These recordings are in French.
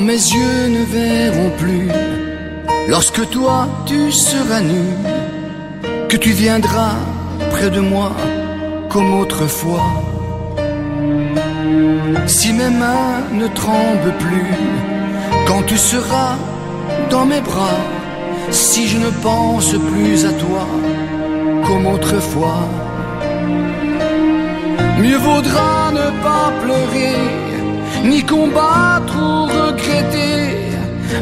mes yeux ne verront plus, lorsque toi tu seras nu, que tu viendras près de moi comme autrefois. Si mes mains ne tremblent plus, quand tu seras dans mes bras, si je ne pense plus à toi comme autrefois, mieux vaudra ne pas pleurer, ni combattre ou regretter,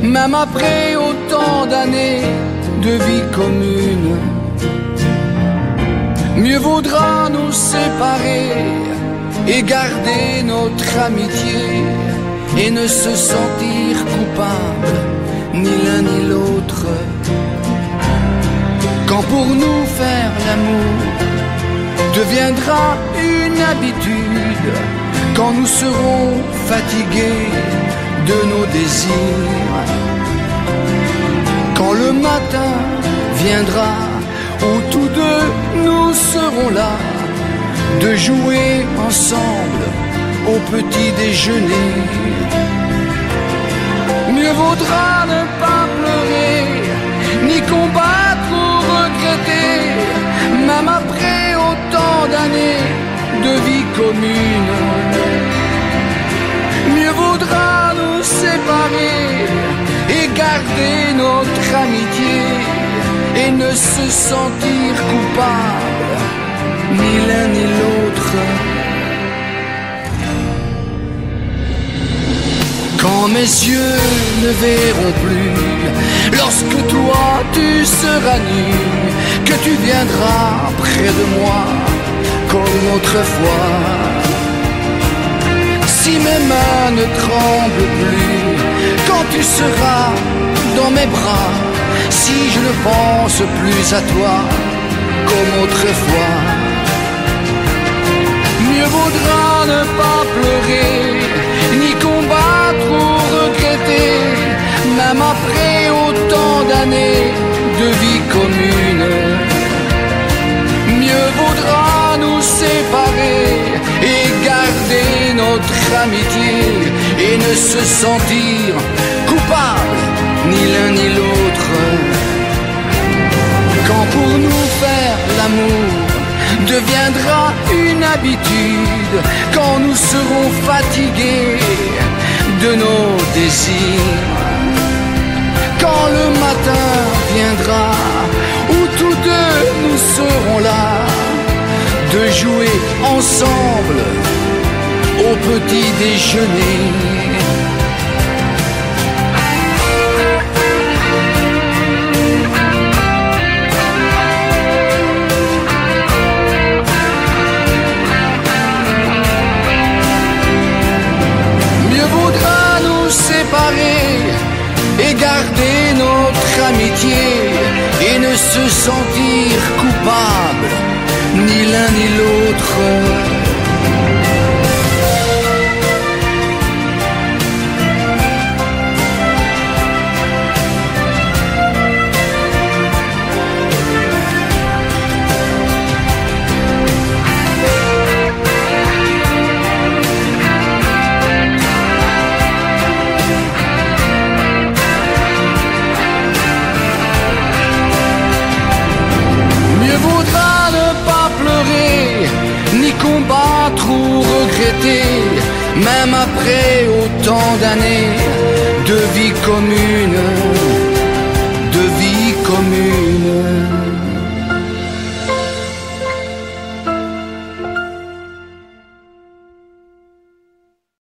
même après autant d'années de vie commune. Mieux vaudra nous séparer et garder notre amitié et ne se sentir coupable ni l'un ni l'autre. Quand pour nous faire l'amour deviendra une habitude, quand nous serons fatigués de nos désirs, quand le matin viendra où tous deux nous serons là, de jouer ensemble au petit déjeuner. Mieux vaudra ne pas pleurer, ni combattre ou regretter, même après autant d'années de vie commune. Notre amitié et ne se sentir coupable, ni l'un ni l'autre. Quand mes yeux ne verront plus, lorsque toi tu seras nu, que tu viendras près de moi comme autrefois. Si mes mains ne tremblent plus, quand tu seras dans mes bras, si je ne pense plus à toi comme autrefois. Mieux vaudra ne pas pleurer, ni combattre ou regretter, même après autant d'années de vie commune. Mieux vaudra nous séparer et garder notre amitié et ne se sentir coupable l'un ni l'autre. Quand pour nous faire l'amour deviendra une habitude, quand nous serons fatigués de nos désirs, quand le matin viendra où tous deux nous serons là, de jouer ensemble au petit déjeuner. Même après autant d'années de vie commune.